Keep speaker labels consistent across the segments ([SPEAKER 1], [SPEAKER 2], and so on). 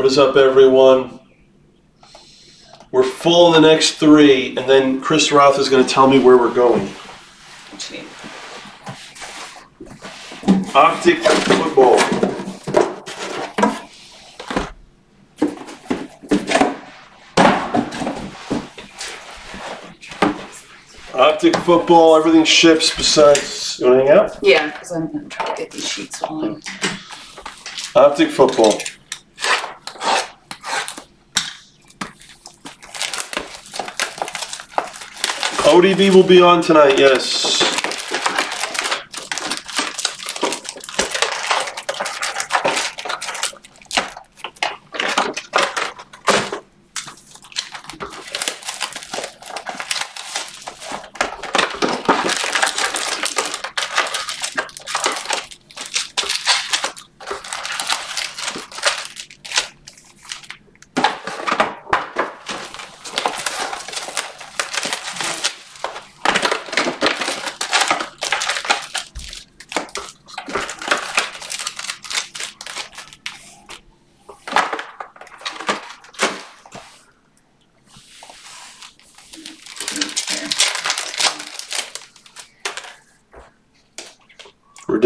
[SPEAKER 1] What is up, everyone? We're full in the next three, and then Chris Roth is going to tell me where we're going.
[SPEAKER 2] What you need?
[SPEAKER 1] Optic football. Optic football, everything ships besides. You want to hang out?
[SPEAKER 2] Yeah, because I'm gonna try to get these sheets on.
[SPEAKER 1] Optic football. ODB will be on tonight, yes.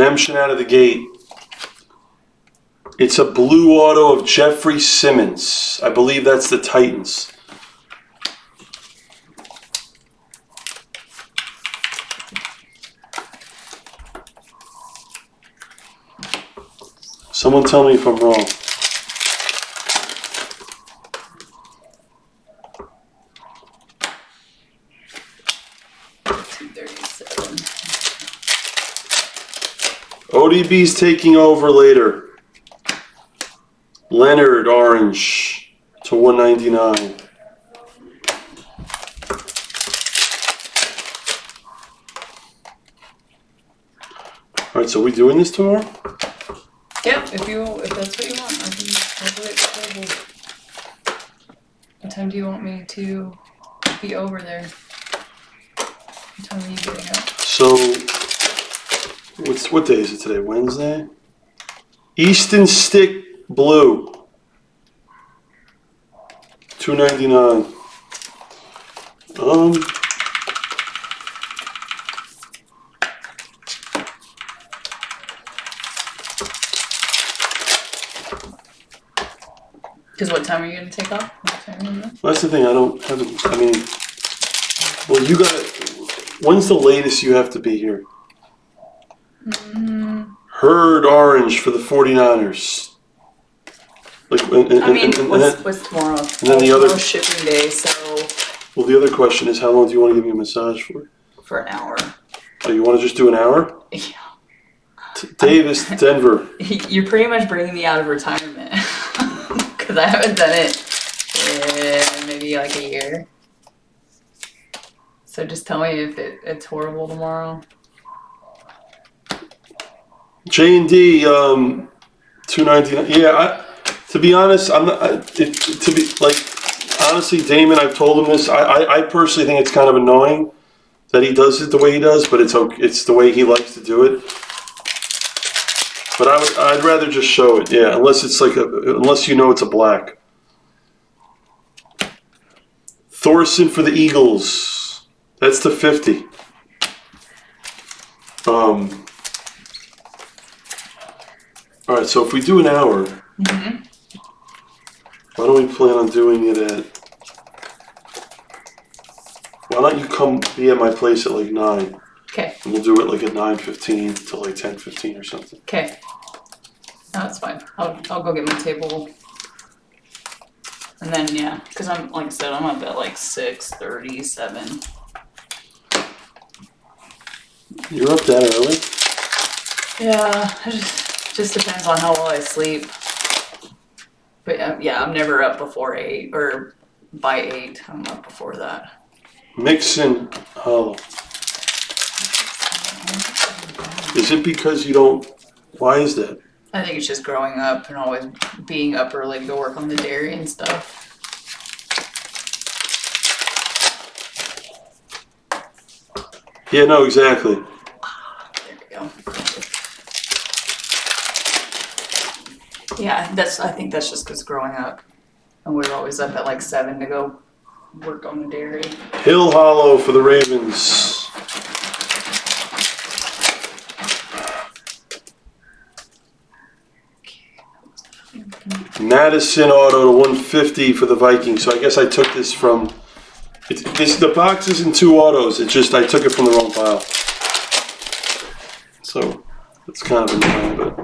[SPEAKER 1] Redemption out of the gate. It's a blue auto of Jeffrey Simmons. I believe that's the Titans. Someone tell me if I'm wrong.
[SPEAKER 2] Two thirty-seven.
[SPEAKER 1] ODB's taking over later. Leonard Orange to 199. All right, so we doing this tomorrow?
[SPEAKER 2] Yep, if you if that's what you want, I can I'll do it available. What time do you want me to be over there? What time are you getting up?
[SPEAKER 1] So, what's what day is it today? Wednesday. Easton Stick Blue. Two ninety nine. Um.
[SPEAKER 2] Because what time are you gonna take off? What time are you gonna-
[SPEAKER 1] That's the thing. I don't have. a- I mean, well, you got. When's the latest you have to be here? Hurd Orange for the 49ers. Like, and, and,
[SPEAKER 2] I mean,
[SPEAKER 1] and, and,
[SPEAKER 2] what's,
[SPEAKER 1] then,
[SPEAKER 2] what's tomorrow?
[SPEAKER 1] then the other-
[SPEAKER 2] shipping day, so
[SPEAKER 1] well, the other question is, how long do you want to give me a massage for?
[SPEAKER 2] for an hour.
[SPEAKER 1] Oh, you want to just do an hour?
[SPEAKER 2] Yeah.
[SPEAKER 1] T- Davis, Denver.
[SPEAKER 2] You're pretty much bringing me out of retirement because I haven't done it in maybe like a year. So just tell me if it, it's horrible tomorrow.
[SPEAKER 1] J and D, um, two ninety nine. Yeah, I, to be honest, I'm not. I, it, to be like, honestly, Damon, I've told him this. I, I, I personally think it's kind of annoying that he does it the way he does, but it's okay. It's the way he likes to do it. But I would, I'd rather just show it. Yeah, unless it's like a, unless you know it's a black. Thorson for the Eagles. That's the fifty. Um. All right, so if we do an hour,
[SPEAKER 2] Mm-hmm.
[SPEAKER 1] why don't we plan on doing it at? Why don't you come be at my place at like nine,
[SPEAKER 2] Okay.
[SPEAKER 1] and we'll do it like at nine fifteen to like ten fifteen or something.
[SPEAKER 2] Okay. No, that's fine. I'll, I'll go get my table. And then yeah, because I'm like I said, I'm up at like six thirty seven.
[SPEAKER 1] You're up that early?
[SPEAKER 2] Yeah, I just just depends on how well I sleep. But um, yeah, I'm never up before eight or by eight. I'm up before that.
[SPEAKER 1] Mixon Hollow. Is it because you don't? Why is that?
[SPEAKER 2] I think it's just growing up and always being up early to go work on the dairy and stuff.
[SPEAKER 1] Yeah, no, exactly.
[SPEAKER 2] There we go. Yeah, that's. I think that's just because growing up, and we were always up at like seven to go work on the dairy.
[SPEAKER 1] Hill Hollow for the Ravens. Mattison Auto to 150 for the Vikings. So I guess I took this from. It's, this the box is in two autos. It's just I took it from the wrong pile. So it's kind of annoying, but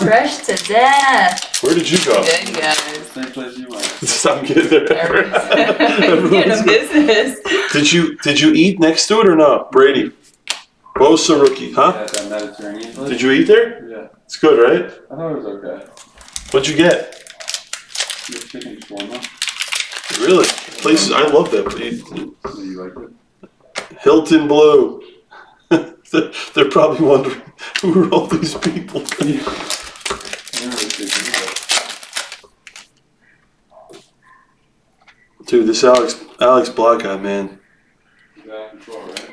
[SPEAKER 2] Wow, fresh to death.
[SPEAKER 1] where did you go?
[SPEAKER 2] Good guys.
[SPEAKER 3] Same place you went.
[SPEAKER 1] Stop getting there.
[SPEAKER 2] Everyone's
[SPEAKER 1] Everyone's-
[SPEAKER 2] business.
[SPEAKER 1] Did you did you eat next to it or not, Brady? Bosa rookie, huh?
[SPEAKER 3] Yeah, Mediterranean place.
[SPEAKER 1] Did you eat there?
[SPEAKER 3] Yeah,
[SPEAKER 1] It's good, right?
[SPEAKER 3] I thought it was okay.
[SPEAKER 1] What'd you get?
[SPEAKER 3] Chicken shawarma.
[SPEAKER 1] Really? Places I love that. place.
[SPEAKER 3] You liked it?
[SPEAKER 1] Hilton Blue. they're, they're probably wondering who are all these people.
[SPEAKER 3] You never really did either.
[SPEAKER 1] Dude, this Alex Alex Block guy, man,
[SPEAKER 3] You got control, right?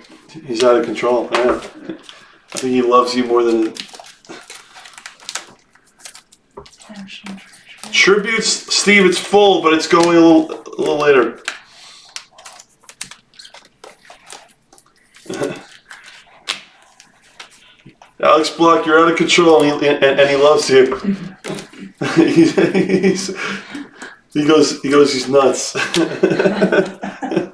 [SPEAKER 1] he's out of control. Yeah. I think he loves you more than tributes. Steve, it's full, but it's going a little a little later. Alex Block, you're out of control, and he, and, and he loves you. he's, he's, he goes, he goes, he's nuts.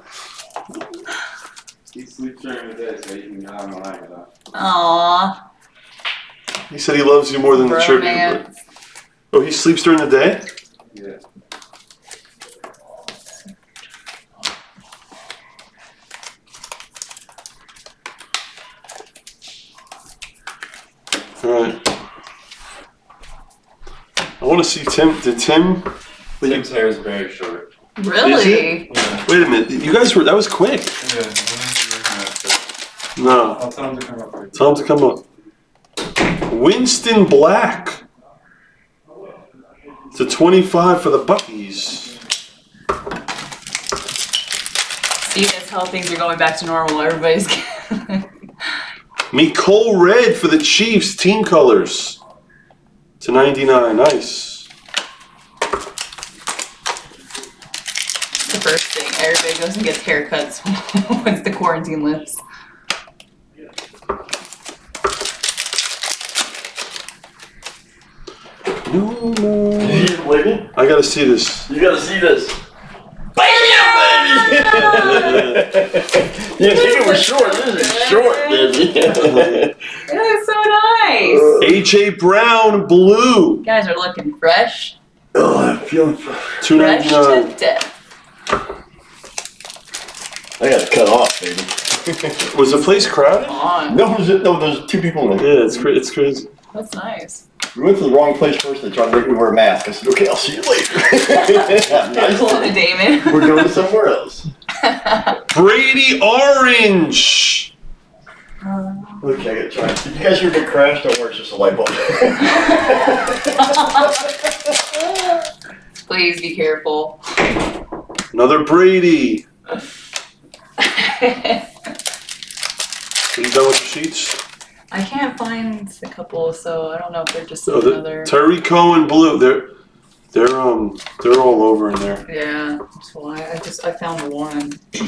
[SPEAKER 3] He sleeps during the day so you can have him on without.
[SPEAKER 2] Aww.
[SPEAKER 1] he said he loves you more than the tribute. but-
[SPEAKER 2] Bromance.
[SPEAKER 1] Oh, he sleeps during the day.
[SPEAKER 3] Yeah.
[SPEAKER 1] All right. I want to see Tim. Did Tim?
[SPEAKER 3] Tim's hair is very short.
[SPEAKER 2] Really?
[SPEAKER 3] Yeah.
[SPEAKER 1] Wait a minute. You guys were. That was quick.
[SPEAKER 3] Yeah. when is he working at?
[SPEAKER 1] No.
[SPEAKER 3] I'll tell him to come up. Right
[SPEAKER 1] Tell him to come up. Winston Black. To 25 for the Buckies.
[SPEAKER 2] See, that's how things are going back to normal. Everybody's.
[SPEAKER 1] Mecole Red for the Chiefs. Team colors. To 99. Nice.
[SPEAKER 2] the first thing. Everybody goes and gets haircuts once the quarantine lifts.
[SPEAKER 1] No more.
[SPEAKER 4] You just waiting?
[SPEAKER 1] I gotta see this.
[SPEAKER 4] You gotta see this. Bam, baby! yeah, think it was short. This is short, baby.
[SPEAKER 2] It looks so nice.
[SPEAKER 1] Uh, H.A. Brown Blue.
[SPEAKER 2] You guys are looking fresh.
[SPEAKER 4] oh, I'm feeling.
[SPEAKER 2] Fresh
[SPEAKER 1] 299.
[SPEAKER 2] to death.
[SPEAKER 4] I got to cut off, baby.
[SPEAKER 1] Was the place crowded?
[SPEAKER 2] On.
[SPEAKER 4] No, there's, no, there's two people in there.
[SPEAKER 1] Yeah, it's cra- it's crazy.
[SPEAKER 2] That's nice.
[SPEAKER 4] We went to the wrong place first. They tried to make me wear a mask. I said, okay, I'll see you later. Nice.
[SPEAKER 2] Pull the Damon.
[SPEAKER 4] We're going somewhere else.
[SPEAKER 1] Brady Orange.
[SPEAKER 4] Okay, I gotta try. If you guys hear me crash, don't worry, it's just a light bulb.
[SPEAKER 2] Please be careful.
[SPEAKER 1] Another Brady. Are you done with the sheets?
[SPEAKER 2] I can't find a couple, so I don't know if they're just
[SPEAKER 1] Oh, the,
[SPEAKER 2] another.
[SPEAKER 1] Tarik Cohen Blue. They're they're um they're all over in there.
[SPEAKER 2] yeah, that's why I just I found one.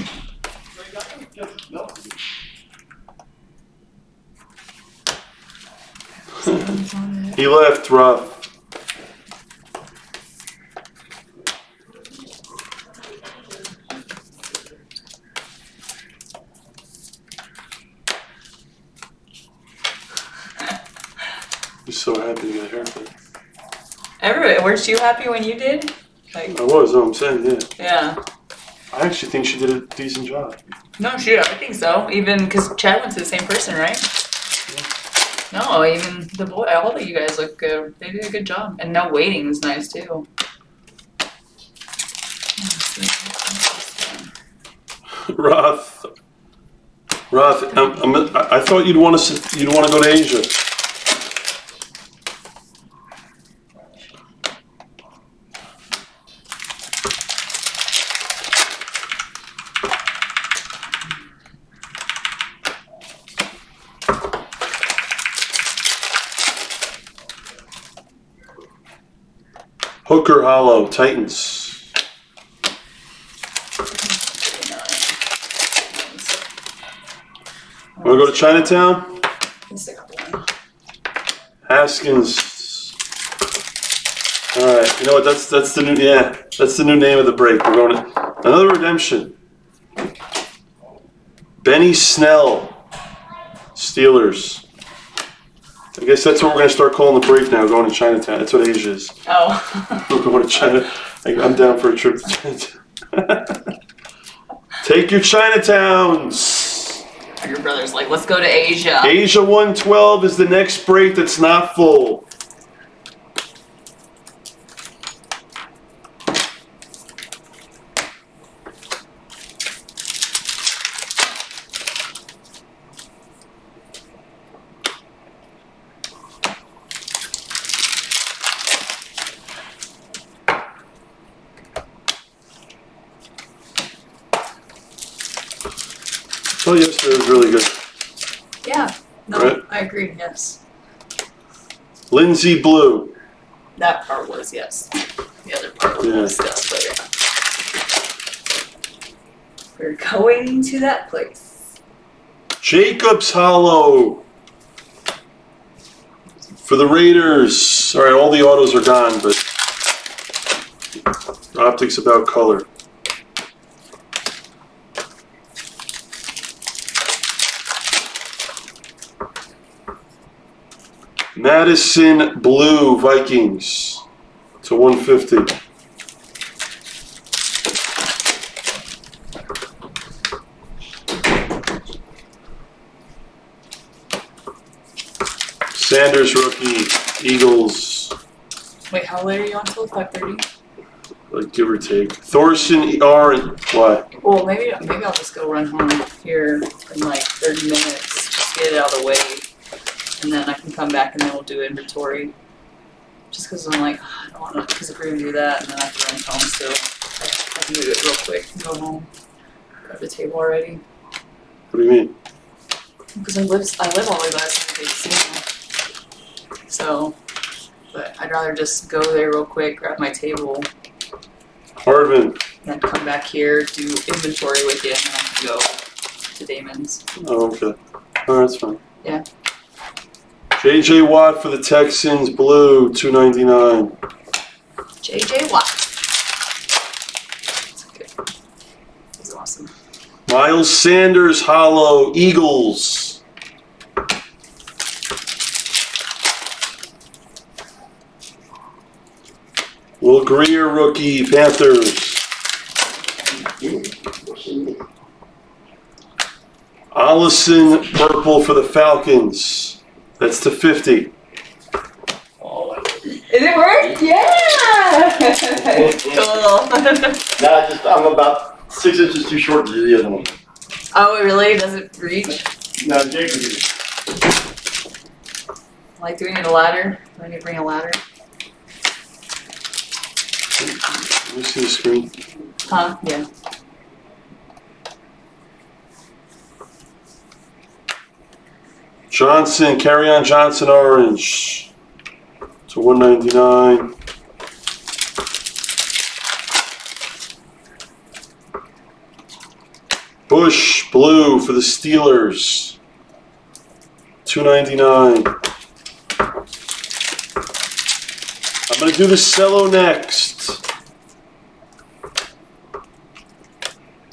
[SPEAKER 1] He left rough. He's so happy to get a haircut.
[SPEAKER 2] Everybody, weren't you happy when you did? Like,
[SPEAKER 1] I was, no, I'm saying, yeah.
[SPEAKER 2] yeah.
[SPEAKER 1] I actually think she did a decent job.
[SPEAKER 2] No, shoot, I think so. Even because Chad went to the same person, right? No, even the boy, all of you guys look good. They did a good job, and no waiting is nice too.
[SPEAKER 1] Roth. Roth, I'm, I'm, I I thought you'd want to you'd want to go to Asia. Hooker Hollow, Titans. Want to go to Chinatown? Haskins. All right, you know what? That's that's the new yeah. That's the new name of the break. We're going to another redemption. Benny Snell, Steelers. I guess that's what we're going to start calling the break now. Going to Chinatown. That's what Asia is.
[SPEAKER 2] Oh.
[SPEAKER 1] We're going to China. I'm down for a trip to Chinatown. Take your Chinatowns.
[SPEAKER 2] Your brother's like, let's go to Asia.
[SPEAKER 1] Asia 112 is the next break that's not full. Oh, yesterday was really good.
[SPEAKER 2] Yeah. No,
[SPEAKER 1] Right.
[SPEAKER 2] I agree. Yes.
[SPEAKER 1] Lindsay Blue.
[SPEAKER 2] That part was yes. The other part was
[SPEAKER 1] Yeah.
[SPEAKER 2] discussed, but yeah. We're going to that place.
[SPEAKER 1] Jacobs Hollow. For the Raiders. All right, all the autos are gone, but optics about color. Mattison Blue Vikings to 150. Sanders rookie, Eagles,
[SPEAKER 2] Wait, how late are you on till five thirty?
[SPEAKER 1] like give or take. Thorson R and what?
[SPEAKER 2] Well, maybe maybe I'll just go run home here in like thirty minutes, just get it out of the way, and then I can come back and then we'll do inventory. Just because I'm like, ah, I don't want to, because if we're gonna do that, and then I have to run home still, I, I can do it real quick and go home. Grab the table already.
[SPEAKER 1] What do you mean?
[SPEAKER 2] Because I live I live all the way by the casino. So, but I'd rather just go there real quick, grab my table,
[SPEAKER 1] Hardman.
[SPEAKER 2] then come back here, do inventory with you, and then I can go to Damon's.
[SPEAKER 1] Oh, okay. Right, that's fine.
[SPEAKER 2] Yeah.
[SPEAKER 1] JJ Watt for the Texans, blue, two ninety nine.
[SPEAKER 2] JJ Watt. That's good. He's awesome.
[SPEAKER 1] Miles Sanders, hollow, Eagles. Will Grier, rookie, Panthers. Ollison, purple for the Falcons. That's to 50.
[SPEAKER 2] Did it work? Yeah! cool.
[SPEAKER 4] Now I just I'm about six inches too short to do the other one.
[SPEAKER 2] oh, it really doesn't reach?
[SPEAKER 4] No, Jake can do it.
[SPEAKER 2] Like, do we need a ladder? Do I need to bring a ladder?
[SPEAKER 1] Let me see the screen.
[SPEAKER 2] Huh? Yeah.
[SPEAKER 1] Johnson, Kerryon Johnson orange to 199. Bush blue for the Steelers. 299. I'm gonna do the cello next.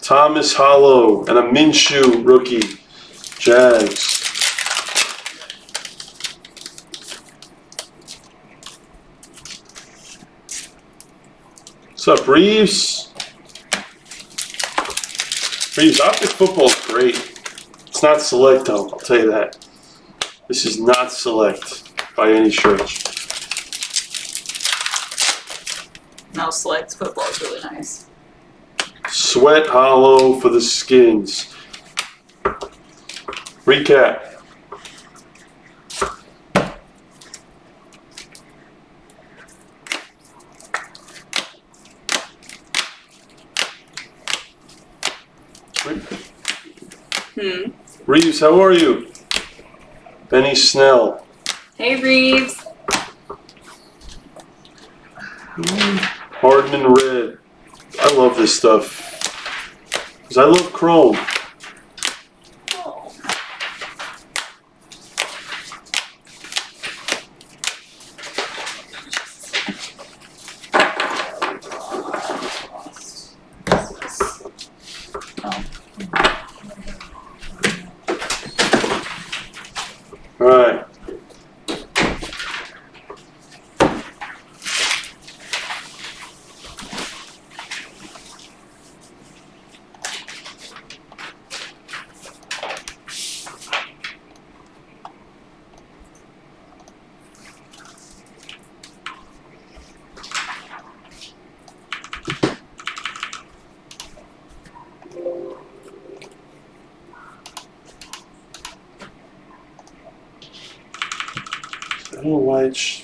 [SPEAKER 1] Thomas Hollow and a Minshew rookie. Jags. What's up, Reeves? Reeves, optic football is great. It's not select, though, I'll tell you that. This is not select by any stretch.
[SPEAKER 2] Now select football is really nice.
[SPEAKER 1] Sweat hollow for the skins. Recap.
[SPEAKER 2] Hmm.
[SPEAKER 1] Reeves, how are you? Benny Snell.
[SPEAKER 2] Hey, Reeves.
[SPEAKER 1] Hardman Red. I love this stuff. Because I love Chrome. I don't know why it's